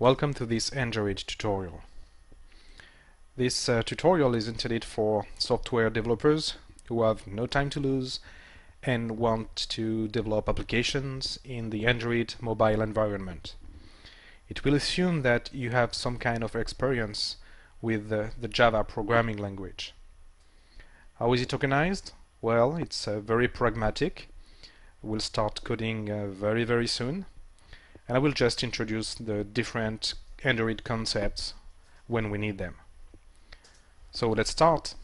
Welcome to this Android tutorial. This uh, tutorial is intended for software developers who have no time to lose and want to develop applications in the Android mobile environment. It will assume that you have some kind of experience with the, the Java programming language. How is it organized? Well, it's uh, very pragmatic. We'll start coding uh, very very soon and I will just introduce the different Android concepts when we need them. So let's start.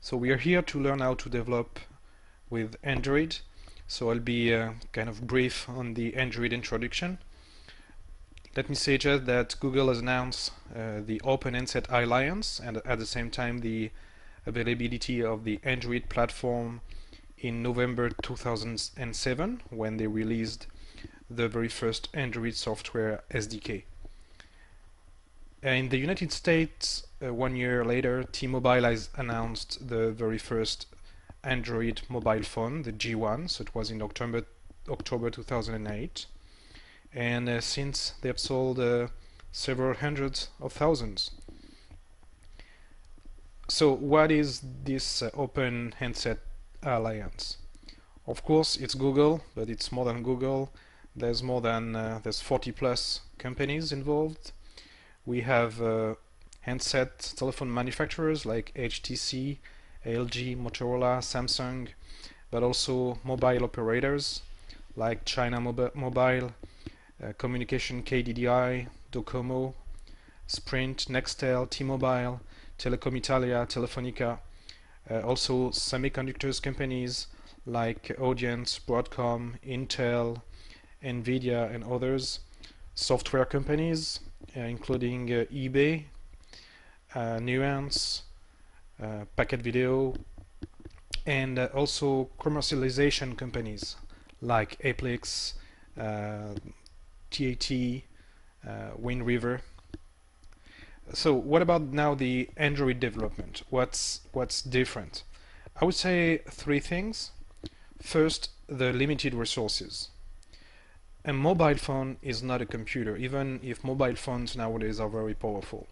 So we are here to learn how to develop with Android. So I'll be uh, kind of brief on the Android introduction. Let me say just that Google has announced uh, the Open Handset Alliance and at the same time the availability of the Android platform in November 2007 when they released the very first Android software SDK. In the United States, uh, one year later, T-Mobile has announced the very first Android mobile phone, the G1, so it was in October, October 2008. And uh, since they have sold uh, several hundreds of thousands. So what is this uh, Open Handset Alliance? Of course, it's Google, but it's more than Google. There's more than uh, there's 40 plus companies involved. We have uh, handset telephone manufacturers like HTC, LG, Motorola, Samsung, but also mobile operators like China Mobi Mobile, uh, Communication KDDI, Docomo, Sprint, Nextel, T-Mobile, Telecom Italia, Telefonica, uh, also semiconductors companies like Audience, Broadcom, Intel, Nvidia and others, software companies uh, including uh, eBay, uh, Nuance, uh, Packet Video, and uh, also commercialization companies like Aplix, TAT, Wind River. So what about now the Android development? What's what's different? I would say three things. First, the limited resources. A mobile phone is not a computer, even if mobile phones nowadays are very powerful.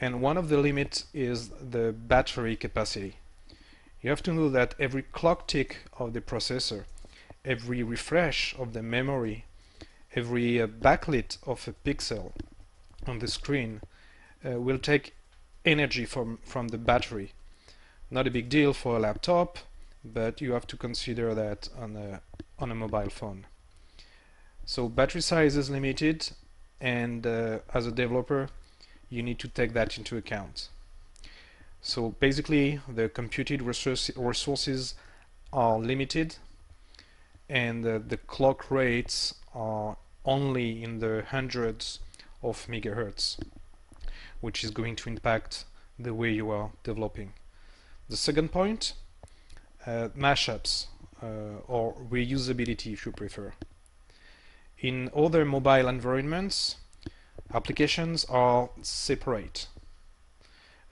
And one of the limits is the battery capacity. You have to know that every clock tick of the processor, every refresh of the memory, every uh, backlit of a pixel on the screen uh, will take energy from, from the battery. Not a big deal for a laptop, but you have to consider that on a, on a mobile phone. So battery size is limited and uh, as a developer you need to take that into account. So basically the computed resource resources are limited and uh, the clock rates are only in the hundreds of megahertz which is going to impact the way you are developing. The second point, uh, mashups uh, or reusability if you prefer. In other mobile environments, applications are separate.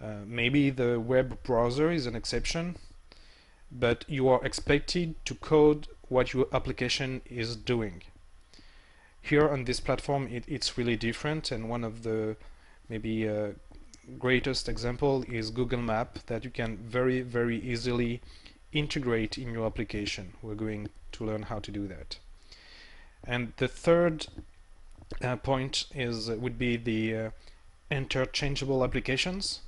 Uh, maybe the web browser is an exception, but you are expected to code what your application is doing. Here on this platform, it, it's really different, and one of the maybe uh, greatest example is Google Map that you can very, very easily integrate in your application. We're going to learn how to do that. And the third uh, point is uh, would be the uh, interchangeable applications.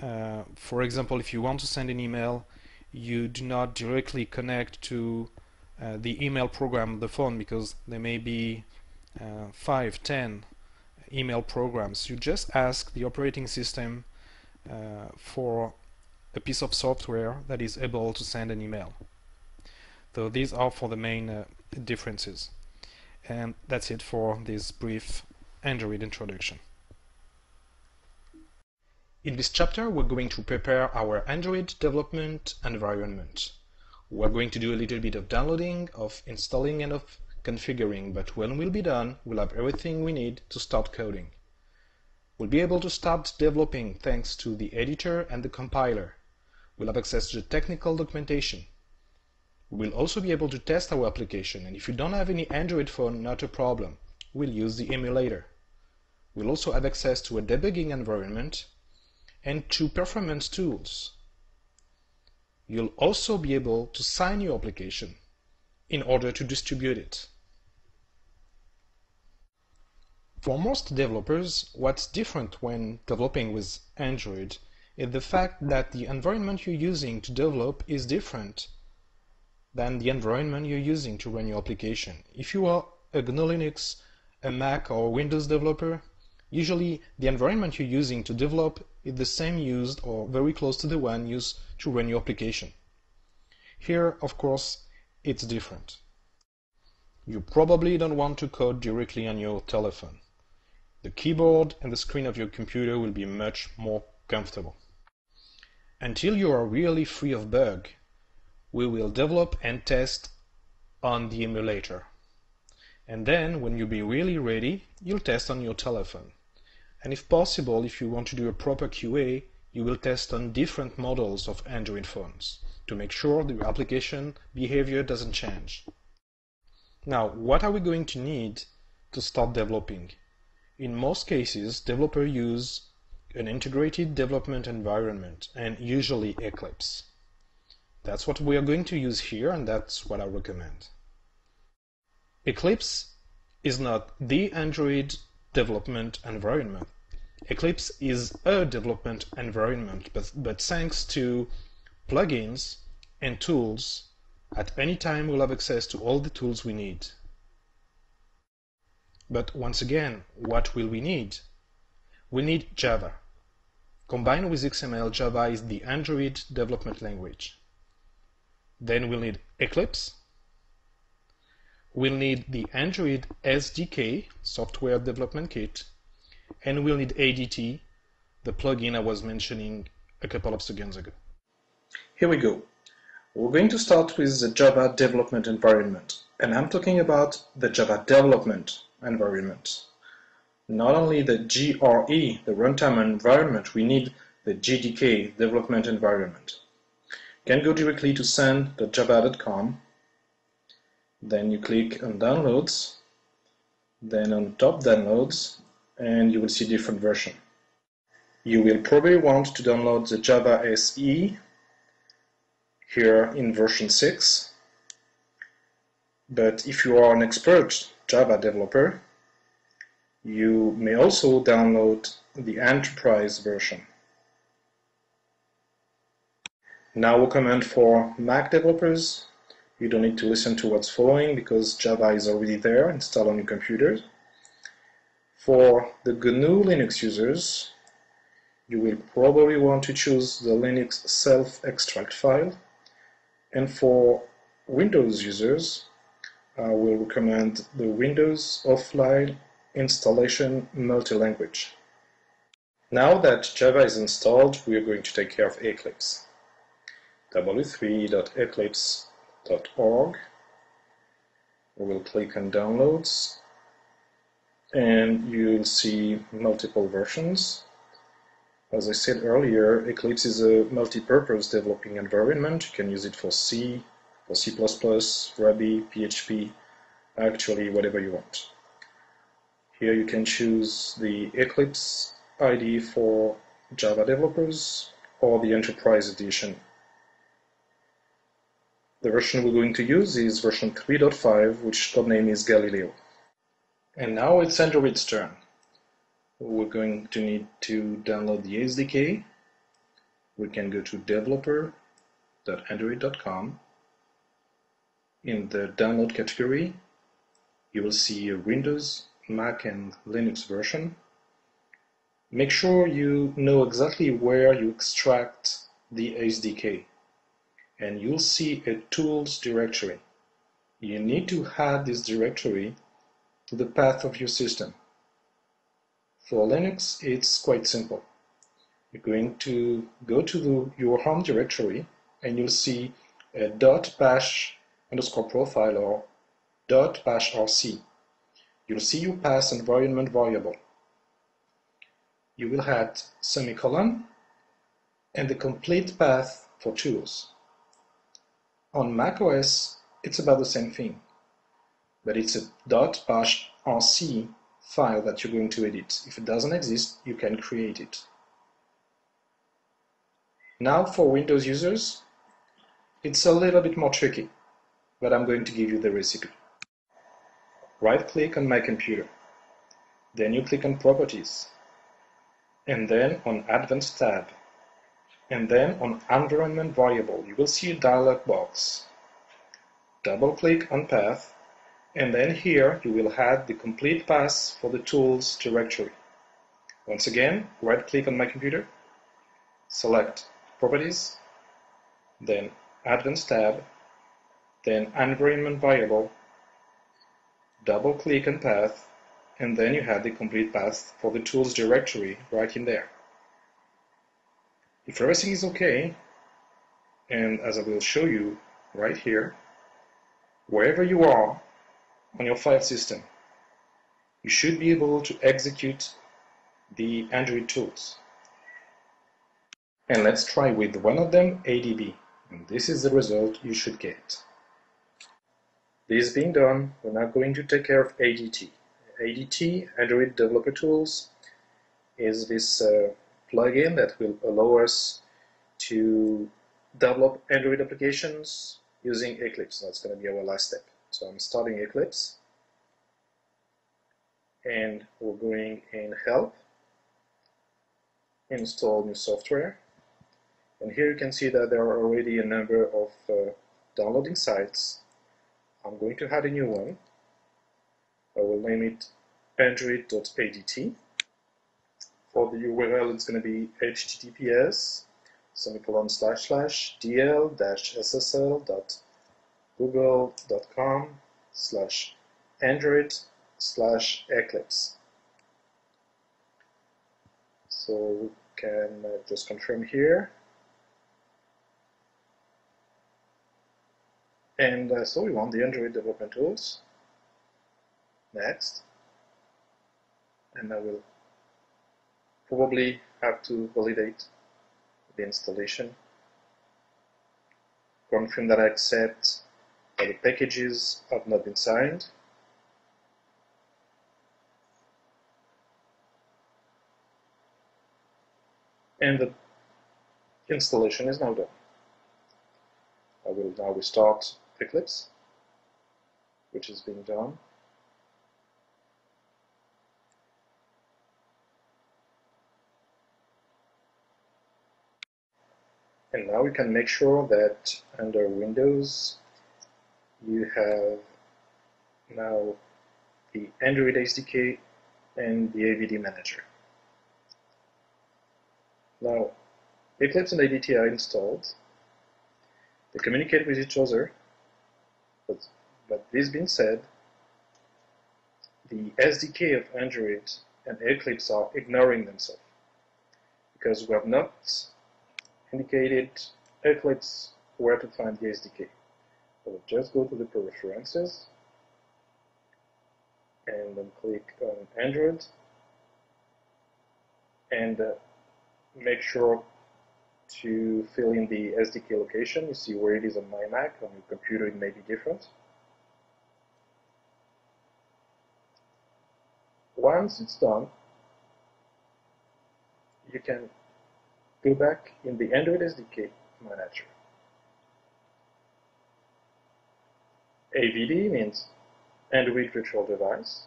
Uh, for example, if you want to send an email, you do not directly connect to uh, the email program on the phone because there may be uh, five, ten email programs. You just ask the operating system for a piece of software that is able to send an email. So these are for the main uh, differences. And that's it for this brief Android introduction. In this chapter, we're going to prepare our Android development environment. We're going to do a little bit of downloading, of installing, and of configuring, but when we'll be done, we'll have everything we need to start coding. We'll be able to start developing thanks to the editor and the compiler. We'll have access to the technical documentation. We will also be able to test our application and if you don't have any Android phone, not a problem. We'll use the emulator. We'll also have access to a debugging environment and to performance tools. You'll also be able to sign your application in order to distribute it. For most developers, what's different when developing with Android is the fact that the environment you're using to develop is different than the environment you're using to run your application. If you are a GNU Linux, a Mac or Windows developer, usually the environment you're using to develop is the same used or very close to the one used to run your application. Here, of course, it's different. You probably don't want to code directly on your telephone. The keyboard and the screen of your computer will be much more comfortable. Until you are really free of bug, we will develop and test on the emulator. And then, when you'll be really ready, you'll test on your telephone. And if possible, if you want to do a proper QA, you will test on different models of Android phones to make sure the application behavior doesn't change. Now, what are we going to need to start developing? In most cases, developers use an integrated development environment and usually Eclipse. That's what we are going to use here and that's what I recommend. Eclipse is not the Android development environment. Eclipse is a development environment, but, but thanks to plugins and tools, at any time we'll have access to all the tools we need. But once again, what will we need? We need Java. Combined with XML, Java is the Android development language. Then we'll need Eclipse. We'll need the Android SDK, Software Development Kit, and we'll need ADT, the plugin I was mentioning a couple of seconds ago. Here we go. We're going to start with the Java development environment, and I'm talking about the Java development environment. Not only the JRE, the runtime environment, we need the JDK, development environment. You can go directly to send.java.com, then you click on downloads, then on top downloads, and you will see different version. You will probably want to download the Java SE here in version 6. But if you are an expert Java developer, you may also download the enterprise version. Now a comment for Mac developers. You don't need to listen to what's following because Java is already there installed on your computer. For the GNU Linux users, you will probably want to choose the Linux self-extract file and for Windows users, I will recommend the Windows Offline Installation Multi-Language. Now that Java is installed, we are going to take care of Eclipse. w3.eclipse.org We will click on Downloads and you'll see multiple versions. As I said earlier, Eclipse is a multi-purpose developing environment. You can use it for C, for C++, Ruby, PHP, actually whatever you want. Here you can choose the Eclipse IDE for Java developers or the Enterprise Edition. The version we're going to use is version 3.5, which codename is Galileo. And now it's Android's turn we're going to need to download the SDK. We can go to developer.android.com. In the download category, you will see a Windows, Mac and Linux version. Make sure you know exactly where you extract the SDK and you'll see a tools directory. You need to add this directory to the path of your system. For Linux, it's quite simple. You're going to go to the, your home directory and you'll see a dot bash underscore profile or dot bash rc. You'll see your path environment variable. You will add semicolon and the complete path for tools. On macOS, it's about the same thing. but it's a dot bash .rc file that you're going to edit. If it doesn't exist, you can create it. Now for Windows users, it's a little bit more tricky, but I'm going to give you the recipe. Right click on my computer, then you click on Properties, and then on Advanced tab, and then on Environment Variable, you will see a dialog box. Double click on Path, and then here you will add the complete path for the tools directory. Once again, right click on my computer, select Properties, then Advanced tab, then Environment Variable, double click on Path, and then you have the complete path for the tools directory right in there. If everything is okay, and as I will show you right here, wherever you are on your file system, you should be able to execute the Android tools. And let's try with one of them, ADB. And this is the result you should get. This being done, we're now going to take care of ADT. ADT, Android Developer Tools, is this uh, plugin that will allow us to develop Android applications using Eclipse. That's going to be our last step. So I'm starting Eclipse and we're going in Help, Install New Software, and here you can see that there are already a number of uh, downloading sites. I'm going to add a new one. I will name it android.adt. For the URL, it's going to be https semicolon slash slash dl dash ssl dot google.com slash android slash eclipse. So we can uh, just confirm here And uh, so we want the Android development tools. Next. And I will probably have to validate the installation. Confirm that I accept that the packages have not been signed. And the installation is now done. I will now restart Eclipse, which is being done. And now we can make sure that under Windows you have now the Android SDK and the AVD Manager. Now, Eclipse and ADT are installed. They communicate with each other but, but this being said, the SDK of Android and Eclipse are ignoring themselves because we have not indicated Eclipse where to find the SDK. So just go to the preferences and then click on Android and uh, make sure to fill in the SDK location. You see where it is on my Mac. On your computer, it may be different. Once it's done, you can go back in the Android SDK manager. AVD means Android Virtual Device.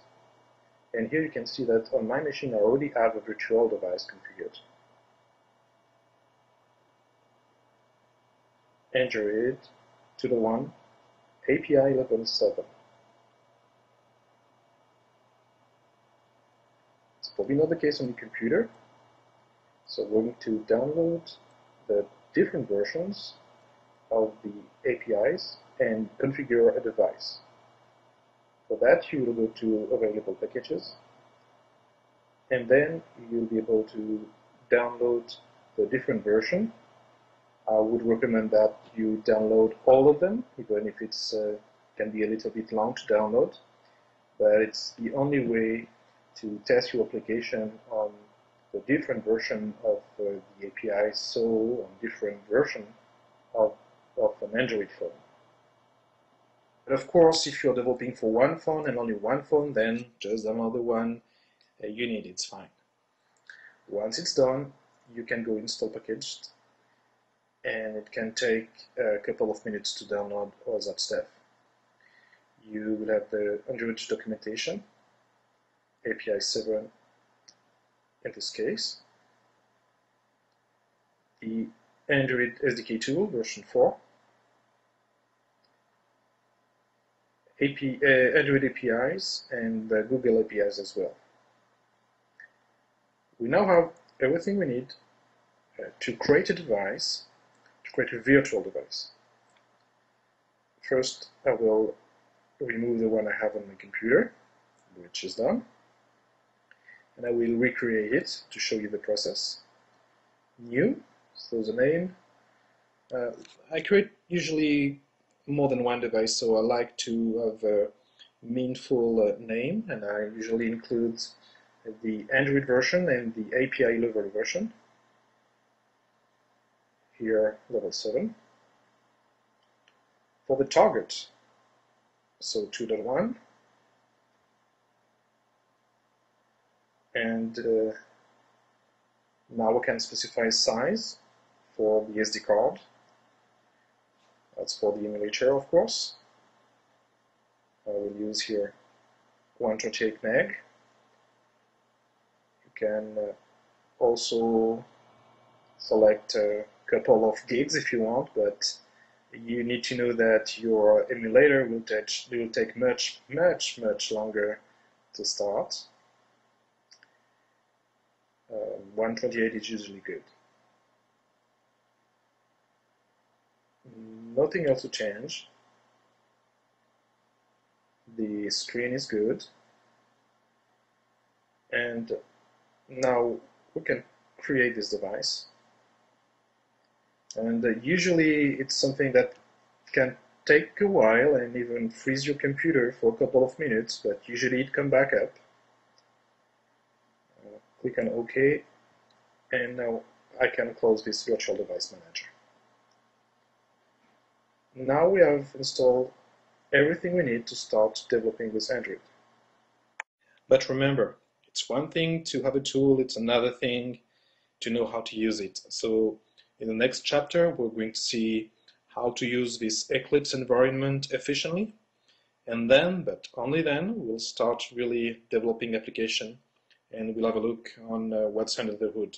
And here you can see that on my machine I already have a virtual device configured. Android to the one API 11.7. It's probably not the case on your computer, so we're going to download the different versions of the APIs and configure a device. For that, you will go to available packages, and then you'll be able to download the different version I would recommend that you download all of them, even if it uh, can be a little bit long to download. But it's the only way to test your application on the different version of uh, the API, so on different version of, of an Android phone. But of course, if you're developing for one phone and only one phone, then just the one uh, you need, it's fine. Once it's done, you can go install packaged and it can take a couple of minutes to download all that stuff. You will have the Android documentation, API 7 in this case, the Android SDK tool version 4, AP, uh, Android APIs and uh, Google APIs as well. We now have everything we need uh, to create a device, create a virtual device. First, I will remove the one I have on my computer, which is done, and I will recreate it to show you the process. New, so the name. Uh, I create usually more than one device, so I like to have a meaningful uh, name, and I usually include the Android version and the API level version. Here, level 7. For the target, so 2.1, and uh, now we can specify size for the SD card that's for the emulator, of course. I will use here 128 meg. You can uh, also select a couple of gigs if you want, but you need to know that your emulator will take, will take much, much, much longer to start. Uh, 128 is usually good. nothing else to change. The screen is good. And now we can create this device. And uh, usually it's something that can take a while and even freeze your computer for a couple of minutes, but usually it come back up. Uh, click on OK, and now I can close this virtual device manager. Now we have installed everything we need to start developing with Android. But remember, it's one thing to have a tool, it's another thing to know how to use it. So in the next chapter, we're going to see how to use this Eclipse environment efficiently. And then, but only then, we'll start really developing application and we'll have a look on uh, what's under the hood.